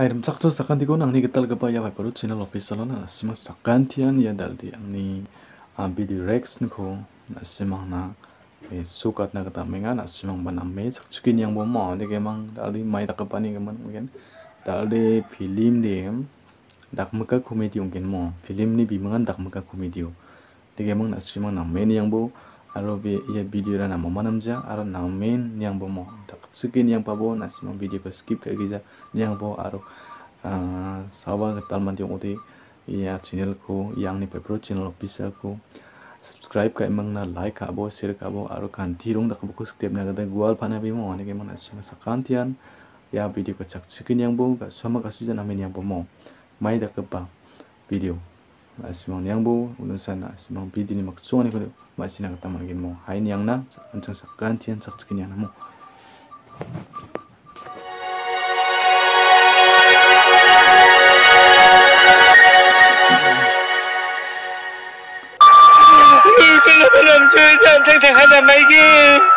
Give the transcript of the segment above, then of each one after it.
Airim sakso sakanti ko nang ni getal gapa ya bai paru channel official na sima sakantian ya daldi angni bidi rex niko na simang na sukat na kata menga na simang bana me sakchukin yang bo mo de gemang daldi mai tak kapani geman mungkin daldi film de dak muka komedi ungkin mo film ni bimangan dak muka komedi de gemang na simang na men yang bo aro be ia video ra na mama namja aro na men yang bo mo. Skin yang pabo na simang video ko skip ka giza yang bo aro sawa tal manti odi ya channel ko yang ni pepro channel official ko subscribe ka emang na like ka bo share ka bo. Aro kan tirung da ko step na ga gwal phana bi mo. Ne ke man asima sakantian ya video ko chak skin yang bo ga sama ka suja na men yang bo mo. Mai da ka video. Asimang yang bo unusan asimang video ni maksong ni ko masina ka taman mo hai yang na ancang sakantian chak skin yang na mo 남주에서 탱탱 하나 말기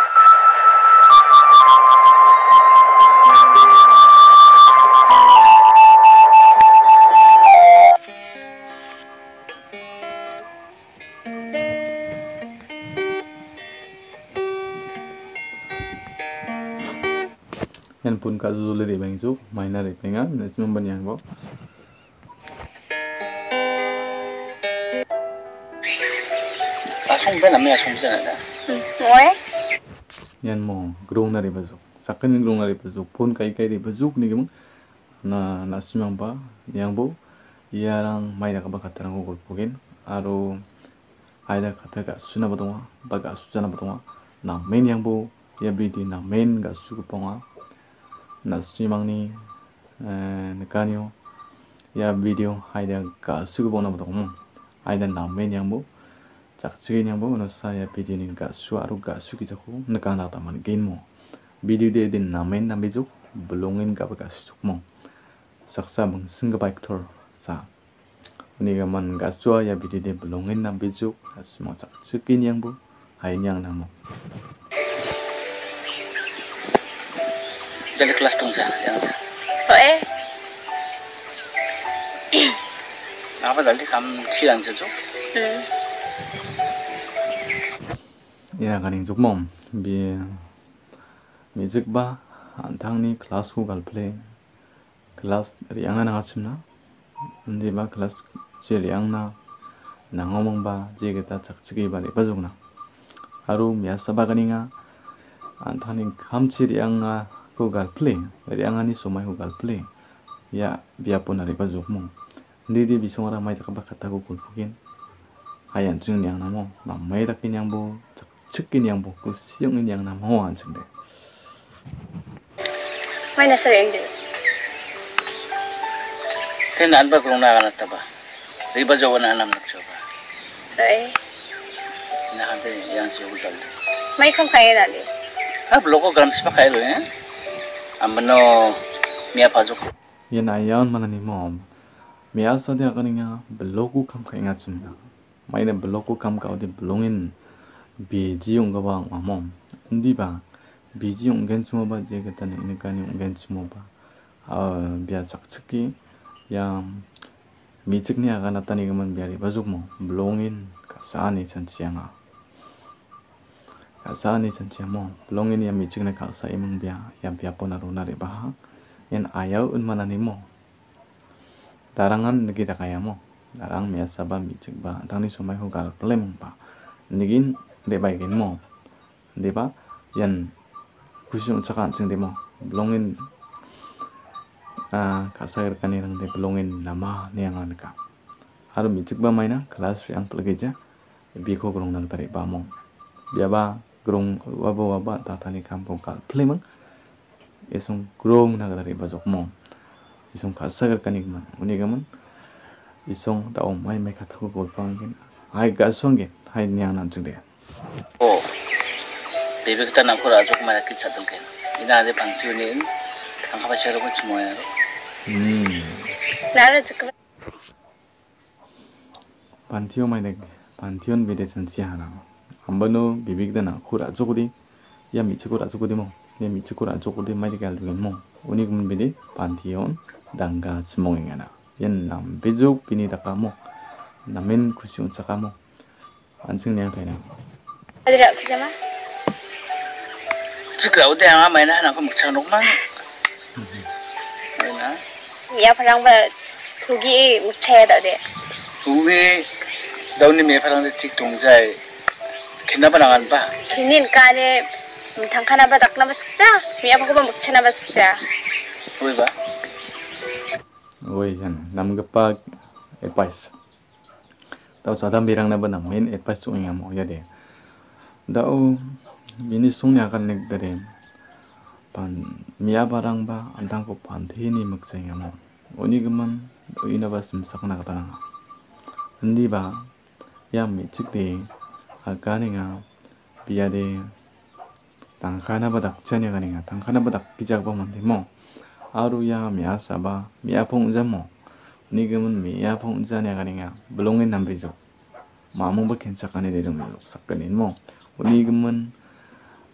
belum kasus sulit ibang isu mainar ibang ah nes memban yang bok asung ben ame asung ben ada moe? Yan mo grung nari bazuk sakan grung nari bazuk pun kai kai ri bazuk nih gemang na nasimang pa yang bo yarang maida ka bakatarang ko golpogen aro aida kata ga suna batonga baga sujana batonga na main yang bo ya bidi na main ga suku ponga. su ko ponga na simang ni nekanyo ya video aida ga su ko bona ba donga aida na main yang bo 작지게 냥보 no saya video ni ga su aru ga su ki jaku nakana ta man gain mo video de din namen nambe juk belongin ga ba ga su mo saksa bang singa bike tor sa ni ga man ga su ya video de belongin nambe juk asmo 작지게 냥보 hai nyang namo Jadi kelas tungsa yang Ủa? apa tadi? Kamu siang sejuk Ừ. ina ganing juk mom. Bi music ba antang ni class ko gal play. Class riang na ngachimna ndi ba class je riang na. Nangomong ba je geta chakchigi ba le bazugna haru miasa ba ganinga antani kamchi riang na ko gal play riang ni somai ko gal play ya biapun ari bazuk mong ndi di bisongara mai tak ba kata ko kulpukin hayan chung nyang namo na mai tak nyang bo chak chikin yang bo ko siong yang nam ho an chung de May nasa rin din. tenan ba kurung na kanat ba riba jawa na anam nagcoba Ủa? na hante yang siya utal May không kaya na din. ah bloko gram sipa kailo ya amno mia phazu ye na yan mana ni mom. Mia sa de agani nga bloku kam kha inga chim na mai ne bloku kam ka de blongin. Bi ji ung ga ba mom. Ndi ba bi ji ung gen chimo ba je ga ta ne ne ka ni ung gen chimo ba. A bia chak chak ki ya mi chik ni aga na ta ni ga man bia ri ba zuk mo. Blongin ka sa ni chan chianga ka sa ni chan chiang mo blongin ya mi chikna ka sa imang bia ya bia pona ro na re ba yan ayaw un manani mo darangan nigi da kaya mo darang mia saba mi cik ba tang ni sumai ho gal plem ba. Nigin de bai gen mo. De ba yan kusung cakan cing de mo blongin a kasar kanirang de blongin nama niangan ka. Haru mi cik ba maina kelas yang pelgeja biko grong nang tari ba grong wabo waba ta tani kampong kal plemang esong grong naga dari bazok mong isong kasagar kanik man uniga man isong ta om mai mai kata ko kol pangin ai gasong ge hai nyang nan ching de o bebe kata na ko rajok mana ki chadal ke ina ade pangchu ne ang kaba shero ko chimo ya 음. 나를 지금 반티오 마이 내 반티온 미래 전지 하나. ambano bibik dana kura jokodi ya michi kura jokodi mo ya michi kura jokodi mai de gal gen mo unik mun bidi pantheon dangga chmong engana yen nam bejok bini daka mo namen kusi unsaka mo anjing ne thaina adira kujama chuka udya ma mai na na kom chang nok ma ya phalang ba thugi muthe da de thugi dawni me phalang de tik tung jai 진나 바나간 바. 진인 까네 당카나 바 닥나 바 숙자. 미야 apa 바 묵차나 바 숙자. 왜 ba? Woi kan, nam gepak epas. Tau sadam birang na ba nam main epas su ngam o yade. Dau bini sung kan nek dare. Pan mia barang ba antang ko pan the ina ba sim kata. Ndi ba yam mi chik biya de tangkana ba dakchanya gani nga tangkana ba dak bijak ba man de mo. Aru ya mia saba mia pong mo ni gemun mia pong zanya ganinga belongin nambe jo mamu ba kenca kane de dong yo sakanin mo. Ni gemun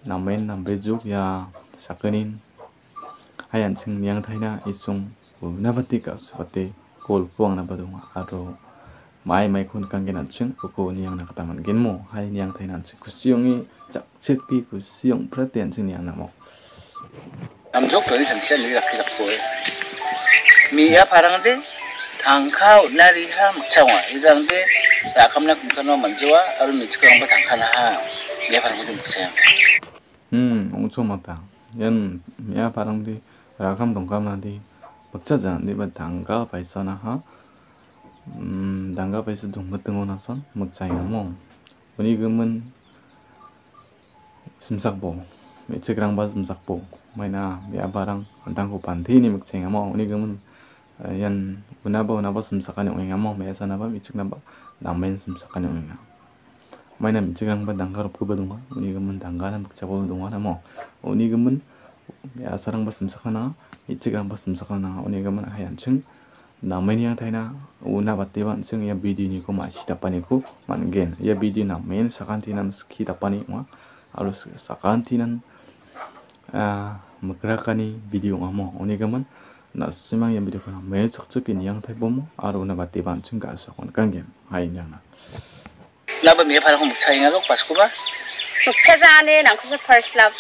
namen nambe jo ya sakanin hayan ching niang thaina isung unabati ka subate kol puang na badong aro mai mai khon kang gen achung ko niang na kata man gen mo hai niang thai nan chik siong chắc chak chek ki ku siong pra ten ching niang na mo am jok thon sam chen li rakhi rakho mi ya parang de thang kha na ri ha mak chang wa i dang de ta kham na kum ka no man jiwa ar mi chik ang ba thang kha na ha ya parang de mak chang hm ong chu ma ta yan mi ya parang de ra kham dong nà na de bakcha jan de ba thang ka paisa na ha 음, 난갑에서 동무 등원나선 먹자이모. 우리 금은 심삭보 매체그랑 바 심삭보 마이나 야바랑 안당고 반대니 먹자이모. 우리 금은 얀 어, 우나바 우나바 심삭한 용이야모. 매사나바 미측나바 남맨 심삭한 용이야 마이나 미측랑 바 난가로 보베동화. 우리 금은 난가는 먹자보 동화나모. 우리 금은 야사랑 바 심삭하나 미측랑 바 심삭하나. 우리 금은 하얀층 namanya taina. Una bateban sing ya bidi ni ko masi tapani ko mangen ya bidi namen sakantinan ski tapani ma alus sakantinan uh, ah, magrakani video ngamo unigaman nasimang ya yang video kena mail cekcekin yang tai bomo aru na bati ban ceng gas kon kangem hai nyang na. Na ba mi pala inga lok pas kuba mukcha jane nang ko first love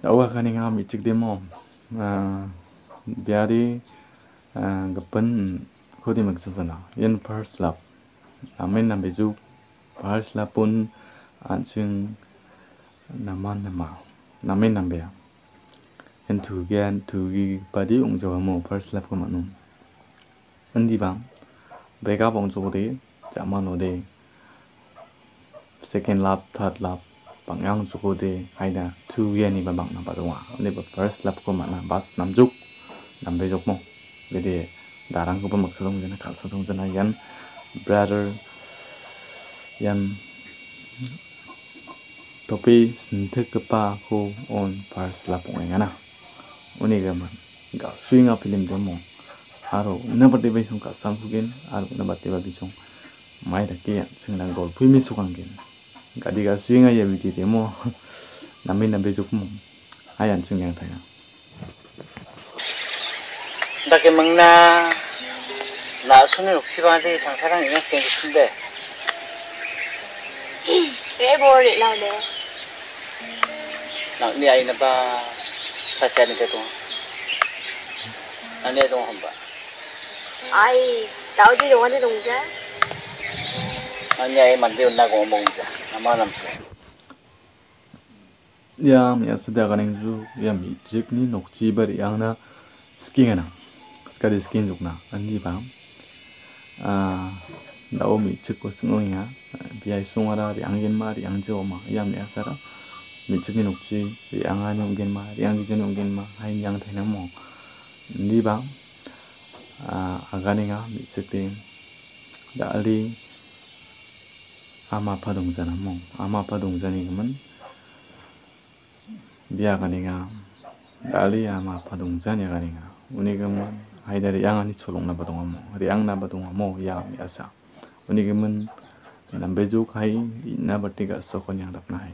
Dawa kaninga mi cek demo biadi gapan khudi magsasana in first lap amen na bezu first lapun anchung naman nama namen na bea en thu gen thu gi padi ung jo mo first lap ko manu andi bang bega bong jo de chama no de second lap third lap pangyang chuko de haida two ye ni ba bang na ba dwa ne ba first love ko mana bas namjuk nambe jok mo. Bede darang ko ba maksadong jana khalsadong jana yan brother, yan topi sintek pa ko on first love ko ngana uni ga man ga swing up film demo aro nabate bai sung ka sampugen aro nabate ba bisung mai da ke sing nang gol pui mi sukang gen. 가디가 수행하여 미디 데모 남매 남매 조금 아예 안 중요한 거야. 나게 먹나? 나 손을 욕심한데 장사랑 이만 생겼는데. 왜 볼이 나네 나네 아이는 봐. 다시 하는데 동 나네 동 한번 아이 나오지 동원의 동자 아니 아이 만데 온다고 먹자 아마 남 ya mi asda ganing ju ya mi jik ni nokchi bar yang na skin na skadi skin juk na andi ba a dao mi chik ko sung ya biai sung ara yang gen ma yang jo ma ya mi asara mi chik ni nokchi yang a nyong gen ma yang gi jen gen ma hai yang thai na mo andi ba a agani nga mi chik de da ali 아마파 동산 한몽 아마파 동산이면 미아가니가 날리 아마파 동산이 가니가. 우니금은 아이들이 양아니 초롱나바 동아모 양나바 동아모 야미아사. 우니금은 남배족 하이 나버티가 서코냥 답나이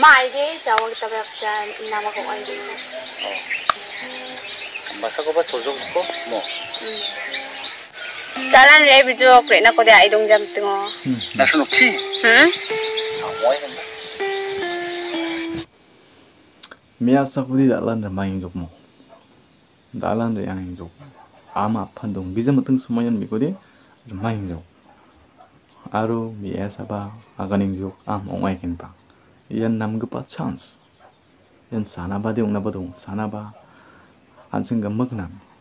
마이게 자원 타백산 나마고 아이디 어. 마사고바 조종고 뭐? 음. Jalan le bijo kre na ko dia idong jam tengo. Nasun ukchi. Hmm? Amoy kan. Mia sakudi dalan ra maing jok mo. Dalan ra yang jok. Ama pandong bisa mateng sumayan mikode ra maing jok. Aro mi esaba aganing jok am ongai ken pa. Yan nam gpa chance. Yan sana ba de ongna ba dong sana ba. Anjing gamak nam.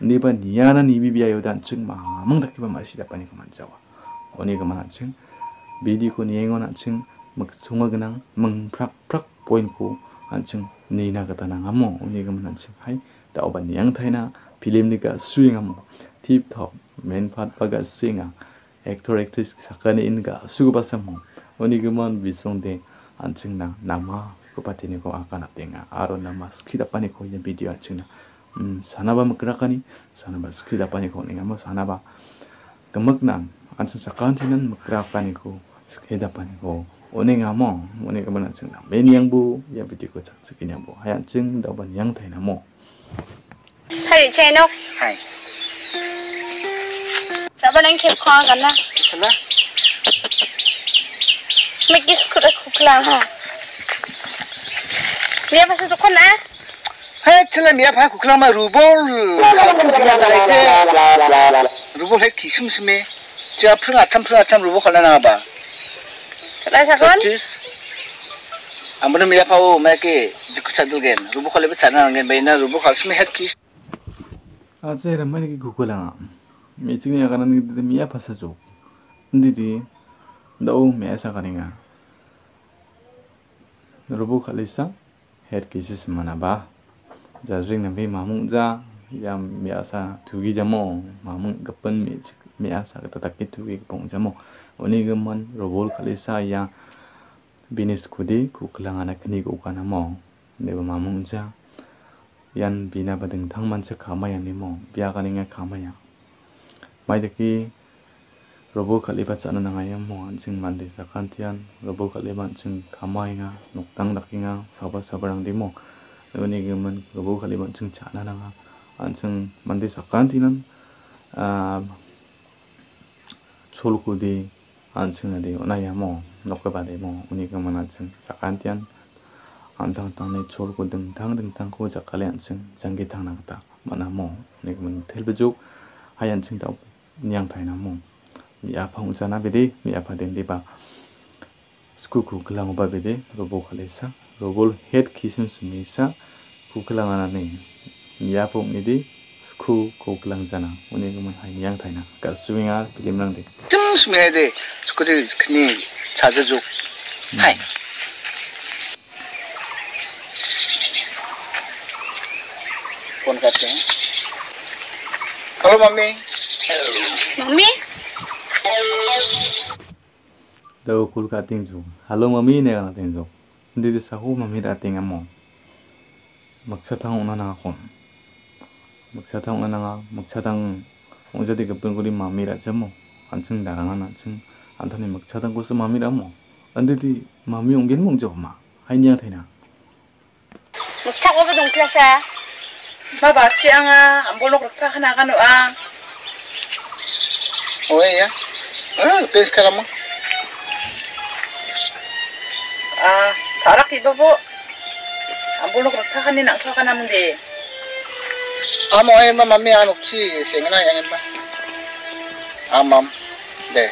네가 니아는 이미 비하여 단층 마망 닦기만 마시다 빠니까 만자와. 오니가만 한층 미디고 니행원 한층 막 송어그낭 멍프락프락 보인고 한층 니나가다낭 아모. 오니가만 한층 하이 따오반 니양타이나 빌림니가 수행하모. 팁톱 맨팟바가 수행하. 액터 액트리스 작가는 인가 수고받상모. 오니가만 미송대 한층 나 남아 그바티니고 아까나 땡아. 아로나마 스키다 빠니고 이제 미디어 한층 나. um, sanaba makrakani sanaba skidapani ko ninga mo sanaba kamagnang ansan sakantinan makrakani ko skidapani ko oninga mo oninga mo nansing na menyang bu ya video ko chak chikin yang bu hayan ching daban yang thai na mo hai chai nok hai daban ang kip ko kan na kan na magis ko ra kukla ha Lihat pasal tu kau nak? Hekchila miya pa kuklama rubol laite rubol hek kisim sime tia prung atam prung atam rubol kala na ba. Kala sakon? Tis. Ambo miya pa o ma ke jikku chadul gen rubol kala be chana ngen be na rubol kala sime hek kis. Acha ramma ni kukula. Mi chingni agana ni de miya pa sa jo. Ndidi da o miya sa kaninga. Rubol kala isa hek kisis mana ba. Ja ring na be mamung ja ya mi asa tugi jamo mamung gapan mi mi asa tugi pong jamo oni gaman rubul khalisa ya binis kudi kuklangana kini ko kana mo. Ne ba mamung ja yan bina badeng thang man se khama yan ni mo. Bia ka ninga khama ya. Mai de ki robo khali ba chana na ngaya mo. An sing man de sakan tian. Robo khali man sing khama nga. Nok tang dak nga. Saba sabarang di ni ge man robo khali man sing chana na an sing man de sakan tinan a, chol ku di an sing de ona ya mo, nok ba de mo, uni ge man an sing sakan tian antang tang ne chol ko ding tang ding tang ko ja kalian sing jangi tang na ta mana mo ne mun tel bejuk hayan sing tau nyang thai na mo. Mi a phang cha na be de, mi a pha den de ba. school kukulang ba bide robo khalesa robol head kisim simisa kukulang anane yapo midi school kukulang jana une gumun haiyang thaina ka swinga pilimrang de tum swinga de school khni chaja juk hai phone करते हैं hello mummy mummy daw kul ka ting ju halo mami ne ka ting ju ndi de sa hu mami ra ting amo maksa thang una na kon. Maksa thang una na maksa thang ong jadi ke pun kuli mami ra jamo. Anching darangan anching anthani maksa thang ko sa mami ra mo andi di mami ong gen mong jo ma. Hai nya thaina Mukcak apa dong kelasnya? Baba anga ambolok rekta kana kanu ang Ah, tarak ibu bu. Ambil nuker kakak nih nak kakak namun di. Amo ayam mama mi anu si sengna yang. Amam, deh.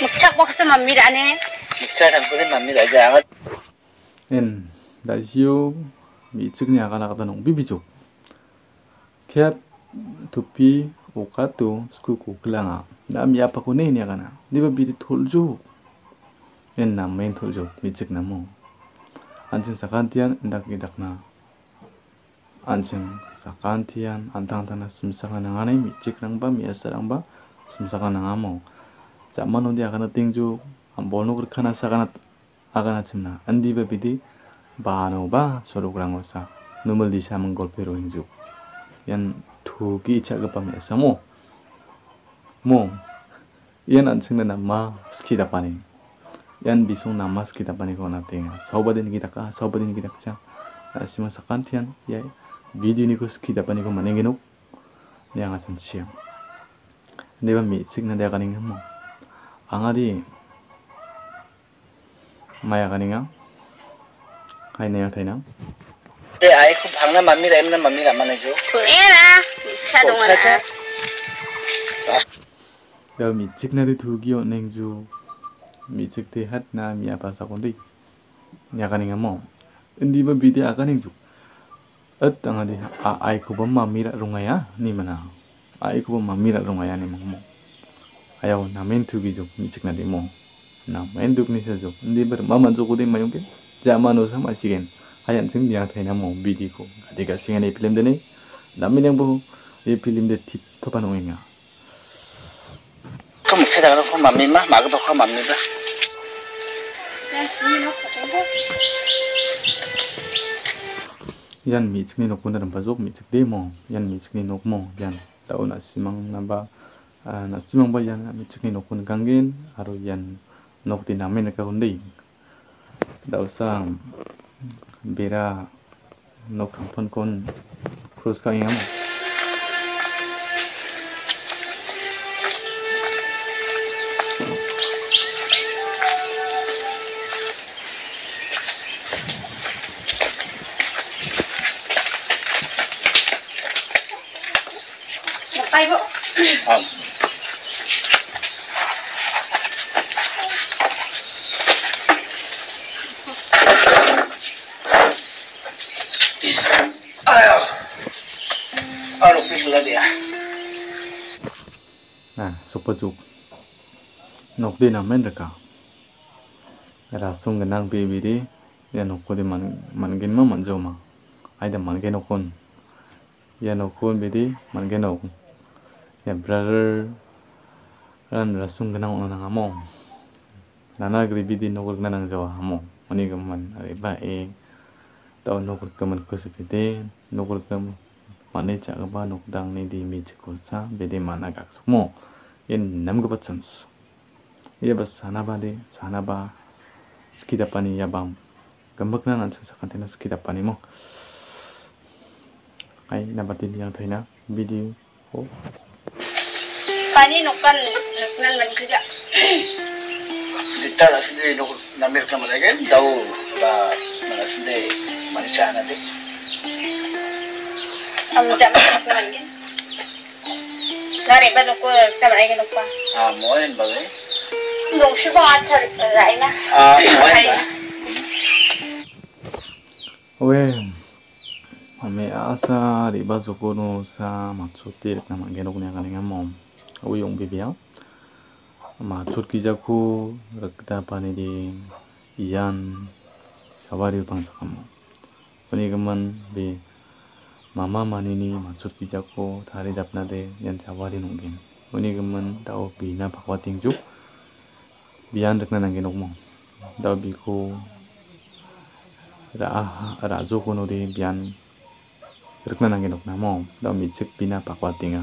Mukcak bok sama mami dah nih. Mukcak dan punya mami dah jahat. En, dah siu. Mi cikni akan bibi cuk. Kep, tupi, ukat skuku kelanga. Nah, mi apa kau nih ni akan? Di bawah main thol ju mi chik na. Mo anjing sakantian indak idakna anjing sakantian antang antang simsakan nangane micik rangba miasa rangba simsakan nangamo zaman undi akan tingju ambol nuk kana sakana agana chimna andi ba bidi ba sorok rango sa numul di samang golpero hingju yan thugi cha gapa miasa mo. Yan anjing na ma skida pani yan bisong namas kita panikaw natin. Sao ba din kita kah Sao ba kita ka siyang? Nasima sa kantian. Video ni kus kita panikaw maninginok. Niya nga chan siyang. Hindi ba mitsik na dia mo? Ang adi, maya kaningan? Hai na yung tayo na? Eh, ay, kung bang na mami, dahil na mami, laman na siyo. Kuya na, cha dong na. Dahil 미차 동안아 가자. da mi chik na de thu gi on neng ju mi chik te hat na mi apa sa kon di nya kaninga mo indi ba bi de aka neng ju at anga di a ai ko ba ma mi ra runga ya ni mana ai ko ba ma mi ra runga ya ni mo mo ayaw na men thu gi ju mi chik na de mo na men duk ni sa ju indi ber ma man ju ko de ma yong ke zaman no sa ma sigen hayan sing dia thaina mo bi di ko adiga singa ne film de ne na mi nang bo e film de tip to pa no nga 그 묵체다가 그 맘 ian mitsik ni nokun dalam bazok mitsik demo ian mitsik ni nokmo ian tau na simang namba na ah, simang ba ian mitsik ni nokun kangen aru ian nok ti namen ka hundi dau sa mm, bera nok kampon kon krus ka iam hồng à? Super chụp nọc đi nằm bên được cả? Ra sung cái năng bì bì đi. Ya nọc cô đi mặn mặn cái mà mặn dầu mà. Ai đã mặn cái nọc con? Ya nọc con bì đi mặn cái ya brother. Ran rasung ganang ono nang amo nana gri bidi nok na nang jawa amo oni gaman ari ba e tau nok ka man ko se bidi nok ka mane cha ga ba nok dang ni di mi ko sa bidi mana gak mo yen nam ga batsans iya bas sana ba de sana ba. Skida pani ya bam gambak na nan sa kantina skida pani mo. Ay nabatin yang thaina video. Oh pani nokan noknan man kija ditta la sinde no na mer kama lage dau ba na sinde man cha na de am jam noknan ge nare ba nokko kama lage nokpa ha moen ba ge nong shi ko achar rai na ha moen Owen, ame asa riba zokono sa matsotir kama genok nya kalinga mom. Uyong bibia matsot kijaku rakda pani di iyan sawari bangsa kamu Kuni gaman be mama manini matsot kijaku tari dapna de yan sawari nungkin Kuni gaman tau bina pakwating juk biyan rakna nanggenok mo tau biku ra ra zo kono de bian rikna nangi nok namo da mi chik bina pakwa tinga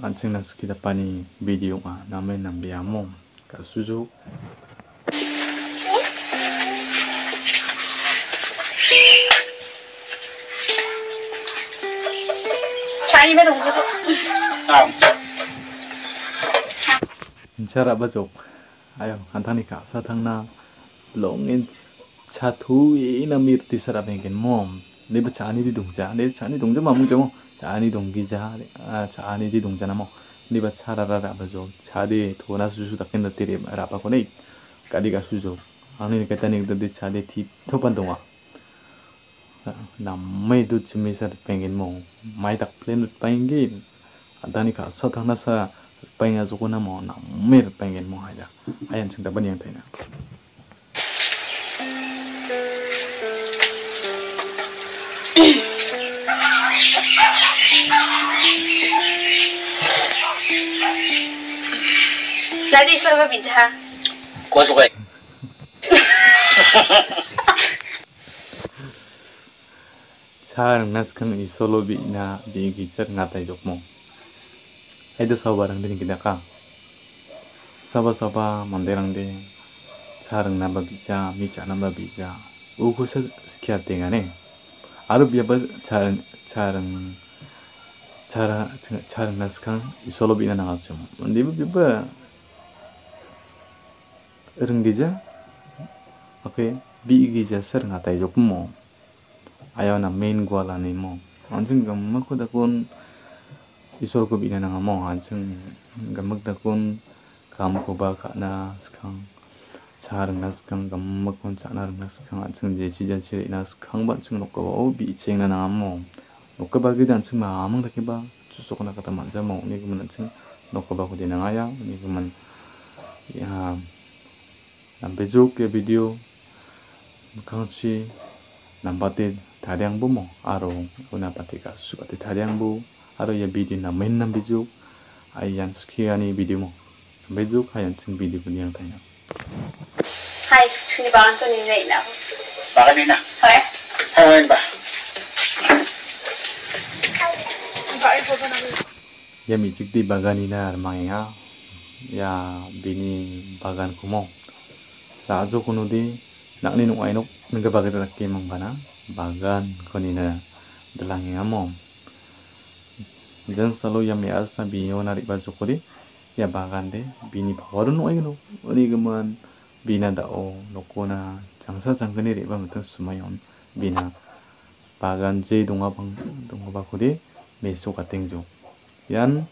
Ancing nasa kita pa ni video nga namin ng biyamong ka susuk. Mencara baco. Ayo, hantani ka. Satang na. Longin. Satu 아유 간단히가 사탕나 롱인 차투이 나미르티 사람에겐 몸. 내부 자니디 동자 내 자니 동자 마무죠 뭐 자니 뭐 동기자 아 자니디 동자나 뭐 니바 차라라라 바죠 자디 도나 수수다 끝났대리 라바코네. 까디가 수조. 아니 까다니 근데 자디 티 토반 동아 남매도 침미서 뱅긴 뭐 마이닥 플랜 뱅긴 아다니까 서다나사 뱅아 조고나 뭐 남매 뱅긴 뭐 하자 하얀 층다 번이한테나. 나도 이슬람을 민자. 고아소가. Sarang nas kan isolo bi na bi gicer ngatai jokmo. Aido sabarang din kita ka. Saba-saba manderang de sarang na bija, mica na babija. Ugo sa skia tingane. Arab ya ba sarang sarang sarang sarang nas bi na nangasum. Mandi bi reng gi ja okay bi gi ja sar nga tai jok mo. Ayaw na main gwala ni mo. Anjing gamak ko dakon isol ko bina nga mo. Anjing gamak con, kam ko ba ka na skang charang na skang gamak kon cha na na skang. Anjing je chi jan chi na skang ba chung nok ko o bi cheng na na mo. Nok ba gi dan chung ma amang dake ba chu sok na kata man ja mo. Ni ko man chung nok ka ba ko din nga ya. Ni ko man ya nam bejuk ke video. Kang chi nambate tariang bu mo aro una patika subate tariang bu aro ya video na main nam biju ayan skiani video mo bejuk ayan ching video bu niang tanya Hai, sini bangan tuh nih nggak nak. Baka din na. Hai. Hawain ba? ya mi chik di bagani na armaya ya bini bagan kumo la ajo kuno di nakni nuk ainok nungga bagat laki mang bana bagan koni na dalang ya mo jan salo ya mi asa biyo na riba jokori ya bagan de bini bawarun nuk aino oni gaman bina da o nokona 장사 장근이 riba mutan sumayon bina bagan je donga bang donga bakuri meso katengjo yan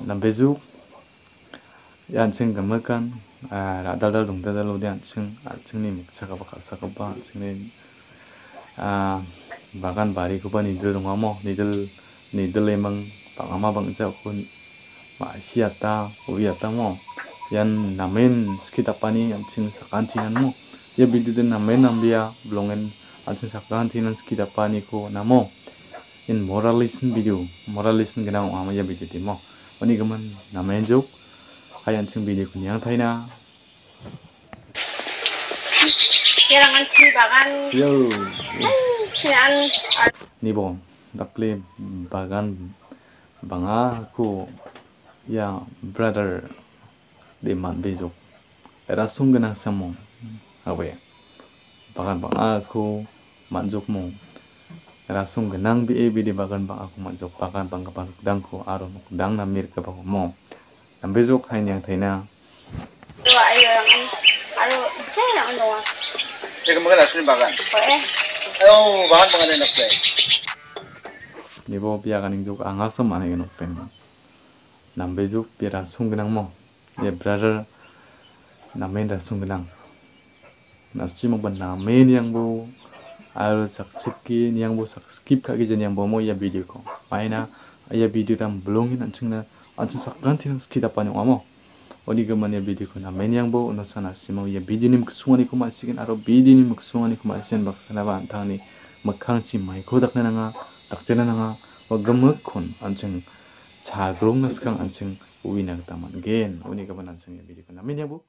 nambezu yan ching gamakan a ra dal dal dong dal dal yan ching a ching ni mikcha ka ba sa ka ba ching ni a bagan bari ko ba ni dil dong mo ni dil ni dil emang bang ama bang ja ko ma siata o yata mo. Yan namen sakantinan mo. Ya bididen namen nambia blongen ansin sakantinan skitapani ko namo in moralism video moralism gena ama ya biditi mo. Oni gaman namen juk hayan ching video kunyang thaina Yarangan sini bangan. yo Sini an. nibo dakle bagan banga ko ya brother de man bejo era awe bagan banga ko manjuk mo bi di bagan banga ko manjuk bagan bang aro nuk dang na mir ka ba ko mo yang bagan. Eh, Ayo, bakan mga na nakpay. nibo biya ganing juk anga som ane nok tem nambe juk bira sunggenang mo ye brother namen da sunggenang nasji mo ban namen yang bo aro sak chiki yang bo sak skip ka gijen yang bo mo ya video ko maina ya video ram blongin anching na anching sak ganti nang skida pa nyong amo oni gaman ya video ko namen yang bo no sana simo ya video nim ksungani ko masigen aro video nim ksungani ko masien bak sana ba antang ni makhang chi mai ko dak na nga dakjena nanga wa gamak kon anching chagrong naskang anching uwi nag taman gen uni gaban anching ya video ko namen yang bo